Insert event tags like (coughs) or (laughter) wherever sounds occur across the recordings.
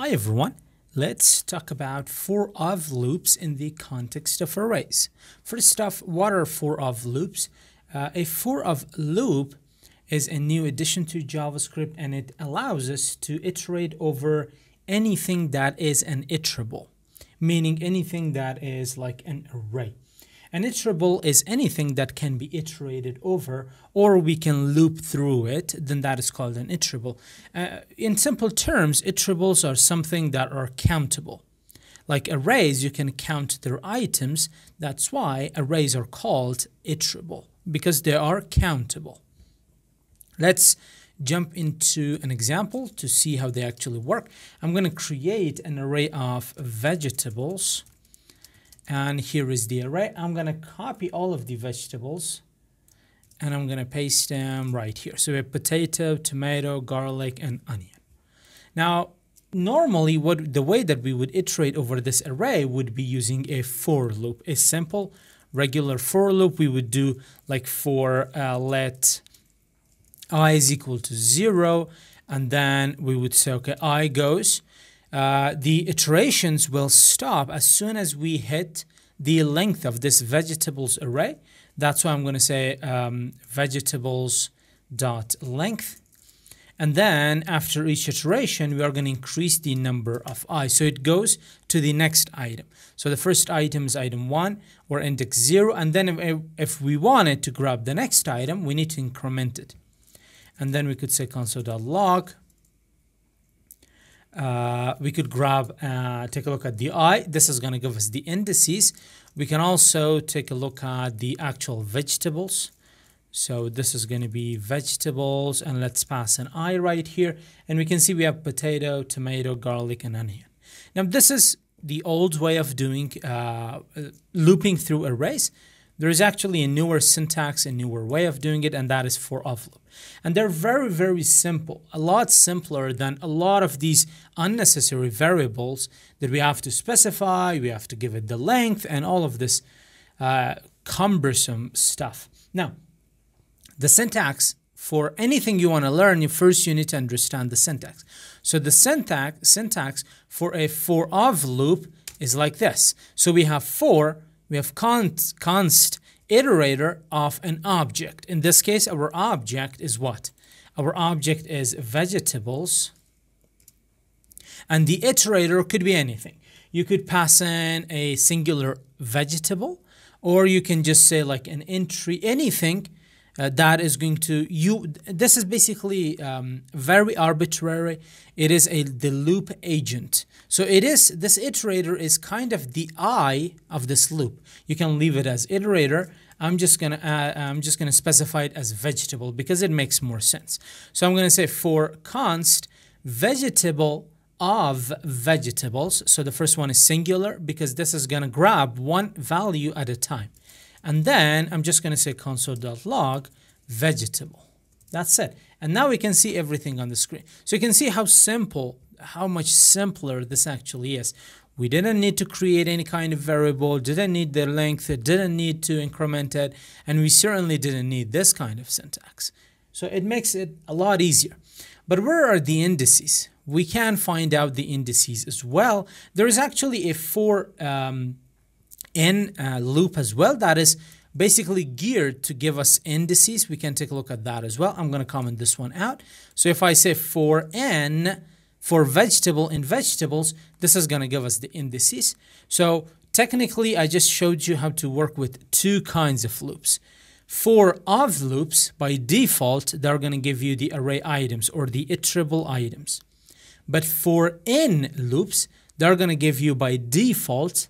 Hi everyone. Let's talk about for of loops in the context of arrays. First off, what are for of loops? Uh, a for of loop is a new addition to JavaScript and it allows us to iterate over anything that is an iterable, meaning anything that is like an array. An iterable is anything that can be iterated over or we can loop through it, then that is called an iterable. Uh, in simple terms, iterables are something that are countable. Like arrays, you can count their items. That's why arrays are called iterable, because they are countable. Let's jump into an example to see how they actually work. I'm going to create an array of vegetables and here is the array. I'm to copy all of the vegetables and I'm to paste them right here. So we have potato, tomato, garlic, and onion. Now, normally what the way that we would iterate over this array would be using a for loop, a simple regular for loop. We would do like for uh, let i is equal to zero, and then we would say, okay, i goes uh, the iterations will stop as soon as we hit the length of this vegetables array. That's why I'm going to say um, vegetables dot length. And then after each iteration, we are going to increase the number of i. So it goes to the next item. So the first item is item 1 or index 0. And then if, if we wanted to grab the next item, we need to increment it. And then we could say console.log uh, we could grab, uh, take a look at the i. This is going to give us the indices. We can also take a look at the actual vegetables. So this is going to be vegetables and let's pass an i right here. And we can see we have potato, tomato, garlic, and onion. Now this is the old way of doing uh, looping through arrays. There is actually a newer syntax, a newer way of doing it, and that is for of loop. And they're very, very simple, a lot simpler than a lot of these unnecessary variables that we have to specify, we have to give it the length, and all of this uh, cumbersome stuff. Now, the syntax for anything you want to learn, you first you need to understand the syntax. So the syntax syntax for a for of loop is like this. So we have for we have const, const iterator of an object. In this case, our object is what? Our object is vegetables. And the iterator could be anything. You could pass in a singular vegetable, or you can just say like an entry, anything uh, that is going to you this is basically um, very arbitrary. It is a the loop agent. So it is this iterator is kind of the eye of this loop. You can leave it as iterator. I'm just gonna uh, i'm just gonna specify it as vegetable because it makes more sense. So i'm gonna say for const vegetable of vegetables. So the first one is singular because this is gonna grab one value at a time and then I'm just going to say console.log vegetable. That's it. And now we can see everything on the screen. So you can see how simple, how much simpler this actually is. We didn't need to create any kind of variable, didn't need the length, didn't need to increment it, and we certainly didn't need this kind of syntax. So it makes it a lot easier. But where are the indices? We can find out the indices as well. There is actually a for um, in uh, loop as well that is basically geared to give us indices. We can take a look at that as well. I'm going to comment this one out. So if I say for n for vegetable in vegetables, this is going to give us the indices. So technically, I just showed you how to work with two kinds of loops. For of loops, by default, they're going to give you the array items or the iterable items. But for in loops, they're going to give you by default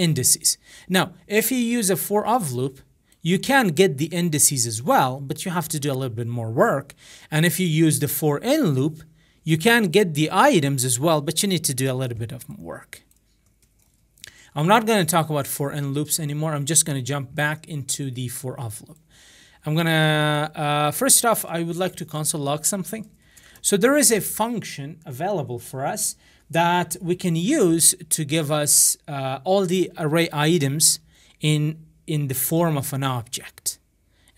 indices. Now, if you use a for of loop, you can get the indices as well, but you have to do a little bit more work. And if you use the for in loop, you can get the items as well, but you need to do a little bit of work. I'm not going to talk about for in loops anymore. I'm just going to jump back into the for of loop. I'm going to, uh, first off, I would like to console log something. So there is a function available for us that we can use to give us uh, all the array items in, in the form of an object.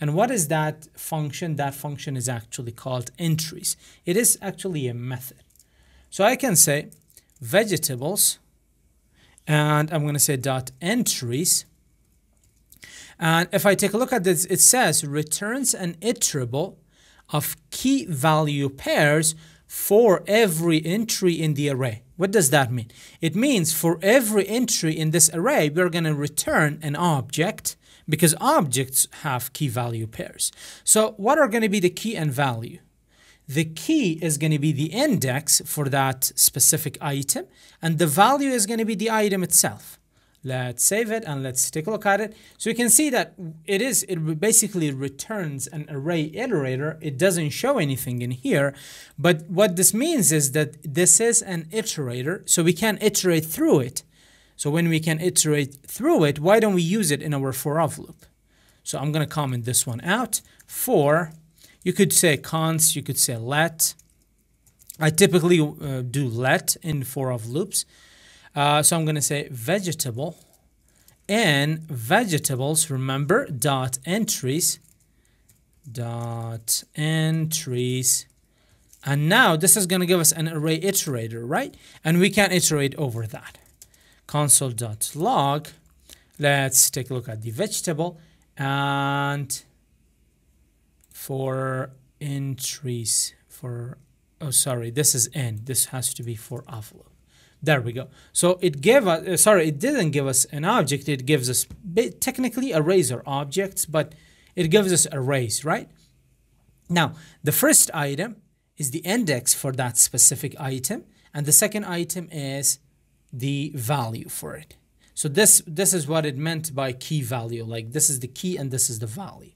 And what is that function? That function is actually called entries. It is actually a method. So I can say vegetables and I'm going to say dot entries and if I take a look at this it says returns an iterable of key value pairs for every entry in the array. What does that mean? It means for every entry in this array, we're going to return an object because objects have key value pairs. So what are going to be the key and value? The key is going to be the index for that specific item, and the value is going to be the item itself. Let's save it and let's take a look at it. So you can see that it is, it basically returns an array iterator. It doesn't show anything in here, but what this means is that this is an iterator, so we can iterate through it. So when we can iterate through it, why don't we use it in our for of loop? So I'm going to comment this one out. For, you could say const, you could say let. I typically uh, do let in for of loops. Uh, so I'm going to say vegetable and vegetables, remember, dot entries, dot entries. And now this is going to give us an array iterator, right? And we can iterate over that. Console.log. Let's take a look at the vegetable and for entries for oh sorry this is n this has to be for of loop there we go. So it gave us, uh, sorry, it didn't give us an object. It gives us, technically are objects, but it gives us arrays, right? Now, the first item is the index for that specific item. And the second item is the value for it. So this, this is what it meant by key value. Like this is the key and this is the value.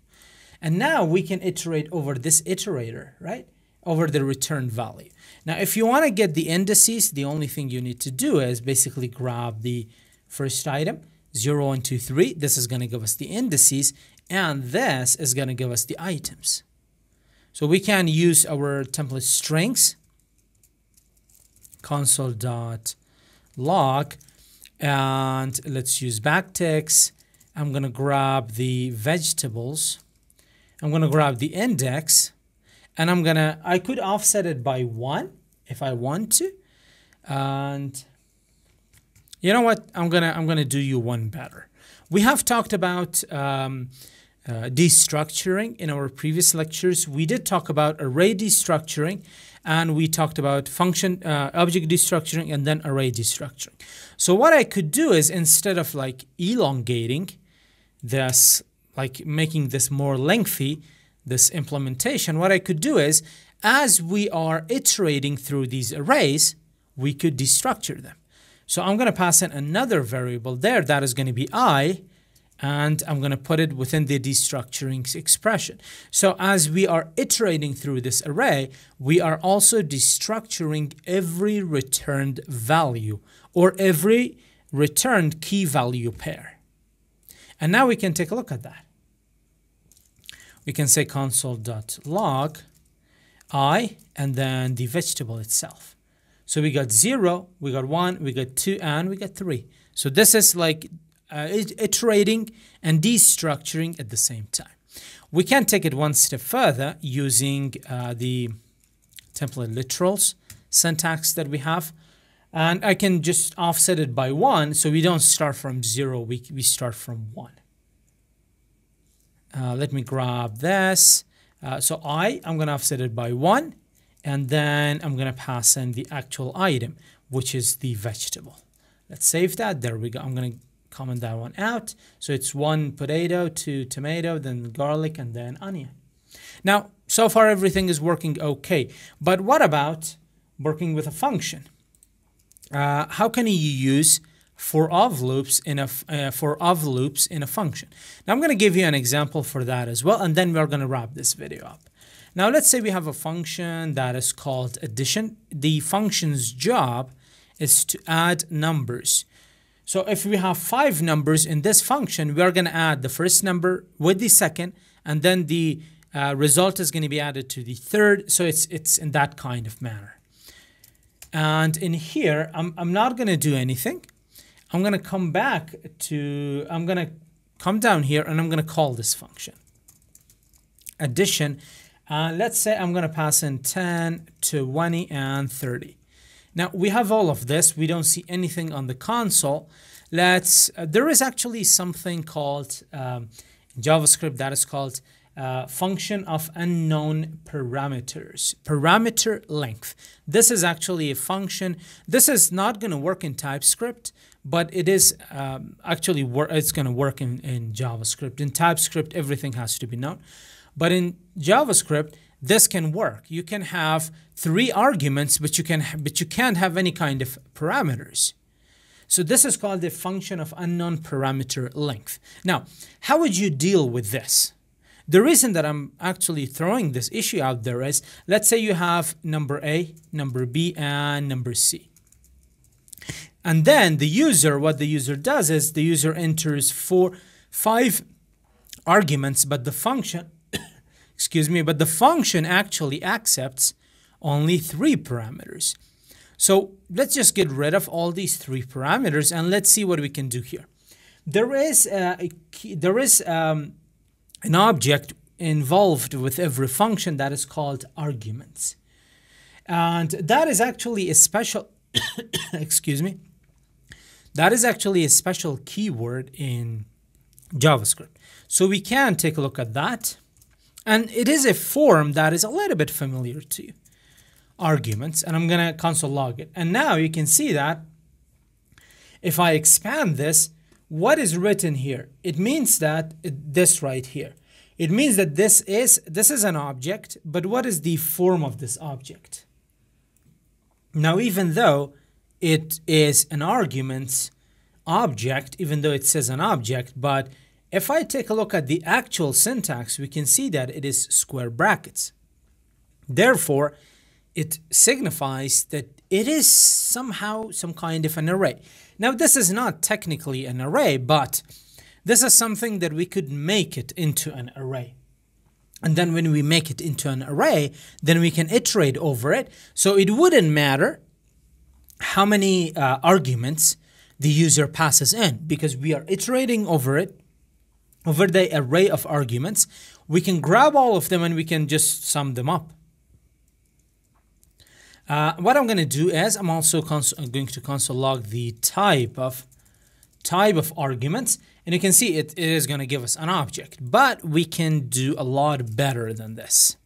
And now we can iterate over this iterator, right? Over the return value. Now, if you want to get the indices, the only thing you need to do is basically grab the first item, 0, 1, 2, 3. This is going to give us the indices, and this is going to give us the items. So we can use our template strings, console.log, and let's use backticks. I'm going to grab the vegetables. I'm going to grab the index and I'm gonna I could offset it by one if I want to. And you know what? I'm gonna I'm gonna do you one better. We have talked about um, uh, destructuring in our previous lectures. We did talk about array destructuring and we talked about function uh, object destructuring and then array destructuring. So what I could do is instead of like elongating this like making this more lengthy this implementation, what I could do is, as we are iterating through these arrays, we could destructure them. So I'm going to pass in another variable there that is going to be i, and I'm going to put it within the destructuring expression. So as we are iterating through this array, we are also destructuring every returned value or every returned key value pair. And now we can take a look at that we can say console.log i and then the vegetable itself. So we got 0, we got 1, we got 2, and we got 3. So this is like uh, iterating and destructuring at the same time. We can take it one step further using uh, the template literals syntax that we have. And I can just offset it by 1, so we don't start from 0, we, we start from 1. Uh, let me grab this. Uh, so I, I'm going to offset it by 1. And then I'm going to pass in the actual item, which is the vegetable. Let's save that. There we go. I'm going to comment that one out. So it's one potato, two tomato, then garlic, and then onion. Now, so far everything is working okay. But what about working with a function? Uh, how can you use for of loops in a uh, for of loops in a function. Now I'm going to give you an example for that as well, and then we're going to wrap this video up. Now let's say we have a function that is called addition. The function's job is to add numbers. So if we have five numbers in this function, we are going to add the first number with the second, and then the uh, result is going to be added to the third. So it's it's in that kind of manner. And in here, I'm, I'm not going to do anything. I'm going to come back to, I'm going to come down here and I'm going to call this function. Addition, uh, let's say I'm going to pass in 10, 20, and 30. Now we have all of this. We don't see anything on the console. Let's, uh, there is actually something called um, JavaScript that is called uh, function of unknown parameters, parameter length. This is actually a function. This is not going to work in TypeScript, but it is um, actually wor- it's going to work in, in JavaScript. In TypeScript, everything has to be known. But in JavaScript, this can work. You can have three arguments, but you can but you can't have any kind of parameters. So this is called the function of unknown parameter length. Now, how would you deal with this? The reason that I'm actually throwing this issue out there is, let's say you have number A, number B, and number C. And then the user, what the user does is the user enters four, five arguments, but the function, (coughs) excuse me, but the function actually accepts only three parameters. So let's just get rid of all these three parameters and let's see what we can do here. There is a, there is um, an object involved with every function that is called arguments. And that is actually a special, (coughs) excuse me, that is actually a special keyword in JavaScript. So we can take a look at that. And it is a form that is a little bit familiar to you arguments and I'm going to console log it. And now you can see that if I expand this, what is written here? It means that it, this right here. It means that this is this is an object, but what is the form of this object? Now, even though it is an argument object, even though it says an object, but if I take a look at the actual syntax, we can see that it is square brackets. Therefore, it signifies that it is somehow some kind of an array. Now, this is not technically an array, but this is something that we could make it into an array. And then when we make it into an array, then we can iterate over it. So it wouldn't matter how many uh, arguments the user passes in because we are iterating over it, over the array of arguments. We can grab all of them and we can just sum them up. Uh, what I'm going to do is I'm also going to console log the type of type of arguments and you can see it, it is going to give us an object but we can do a lot better than this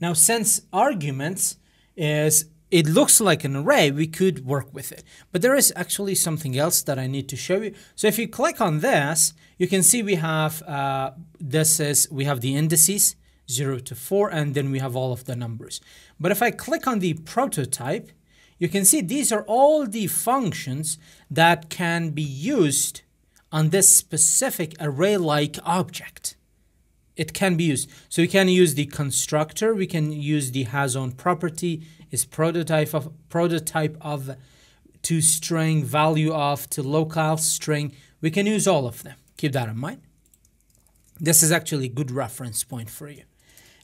now since arguments is it looks like an array we could work with it. But there is actually something else that I need to show you. So if you click on this you can see we have uh, this is we have the indices 0 to 4 and then we have all of the numbers. But if I click on the prototype, you can see these are all the functions that can be used on this specific array-like object. It can be used. So we can use the constructor, we can use the has own property, is prototype of prototype of to string, value of to local string. We can use all of them. Keep that in mind. This is actually a good reference point for you.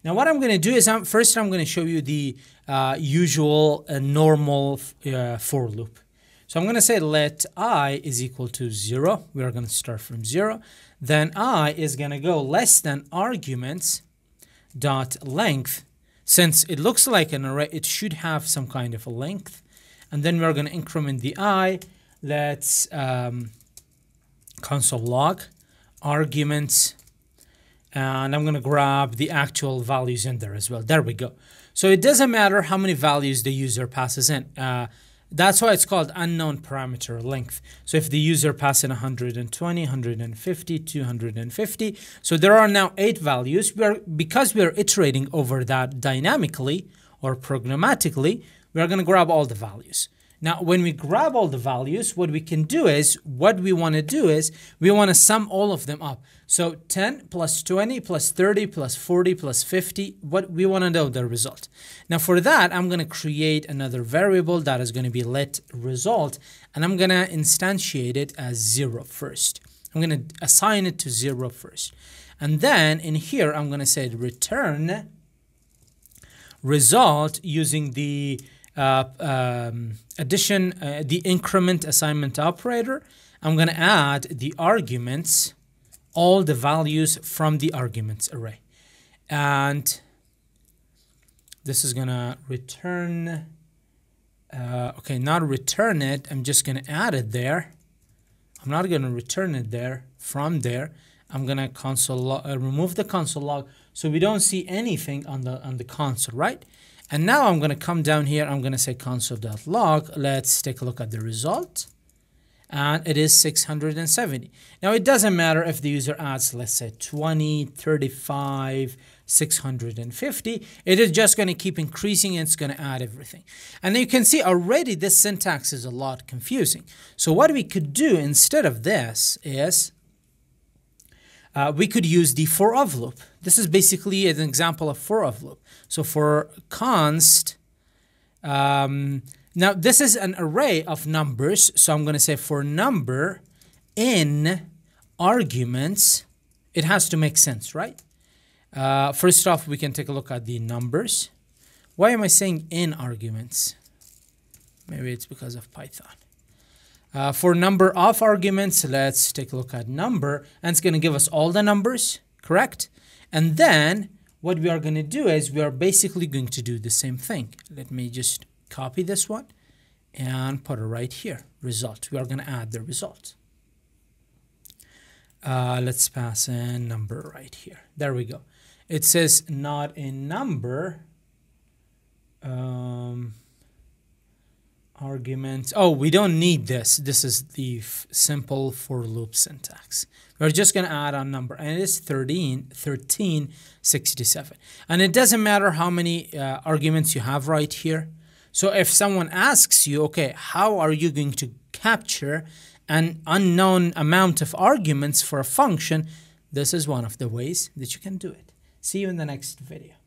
Now what I'm going to do is I'm, first I'm going to show you the uh, usual uh, normal uh, for loop. So I'm going to say let i is equal to 0. We are going to start from 0. Then i is going to go less than arguments dot length. Since it looks like an array, it should have some kind of a length. And then we're going to increment the i. Let's um, console log arguments and I'm going to grab the actual values in there as well. There we go. So it doesn't matter how many values the user passes in. Uh, that's why it's called unknown parameter length. So if the user passes in 120, 150, 250, so there are now eight values. We are, because we are iterating over that dynamically or programmatically, we are going to grab all the values. Now, when we grab all the values, what we can do is, what we want to do is, we want to sum all of them up. So 10 plus 20 plus 30 plus 40 plus 50, what we want to know the result. Now for that, I'm going to create another variable that is going to be let result, and I'm going to instantiate it as zero first. I'm going to assign it to zero first. And then in here, I'm going to say return result using the um, addition, uh, the increment assignment operator, I'm going to add the arguments, all the values from the arguments array. And this is going to return okay, not return it. I'm just going to add it there. I'm not going to return it there from there. I'm going to console uh, remove the console log so we don't see anything on the on the console, right? And now I'm going to come down here. I'm going to say console.log. Let's take a look at the result. And it is 670. Now, it doesn't matter if the user adds, let's say, 20, 35, 650. It is just going to keep increasing and it's going to add everything. And you can see already this syntax is a lot confusing. So what we could do instead of this is uh, we could use the for of loop. This is basically an example of for of loop. So for const, um, now this is an array of numbers. So I'm going to say for number in arguments, it has to make sense, right? Uh, first off, we can take a look at the numbers. Why am I saying in arguments? Maybe it's because of Python. Uh, for number of arguments, let's take a look at number, and it's going to give us all the numbers, correct? And then what we are going to do is we are basically going to do the same thing. Let me just copy this one and put it right here, result. We are going to add the result. Uh, let's pass in number right here. There we go. It says not a number. Um, arguments. Oh, we don't need this. This is the simple for loop syntax. We're just going to add a number, and it is 13, 1367. And it doesn't matter how many uh, arguments you have right here. So if someone asks you, okay, how are you going to capture an unknown amount of arguments for a function, this is one of the ways that you can do it. See you in the next video.